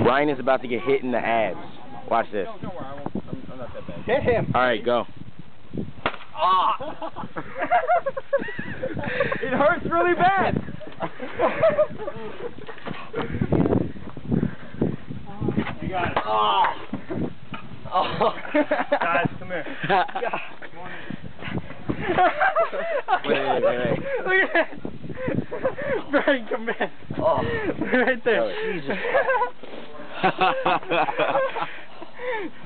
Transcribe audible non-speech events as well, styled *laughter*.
Ryan is about to get hit in the abs. Watch this. Don't worry, I won't, I'm, I'm not that bad. Hit him. All right, go. Ah! it hurts really bad. You got it. Oh. Oh. Guys, come here. *laughs* Wait, wait, wait, wait. Look at that. Brian, come in. Oh. Right there. Oh, Jesus. *laughs*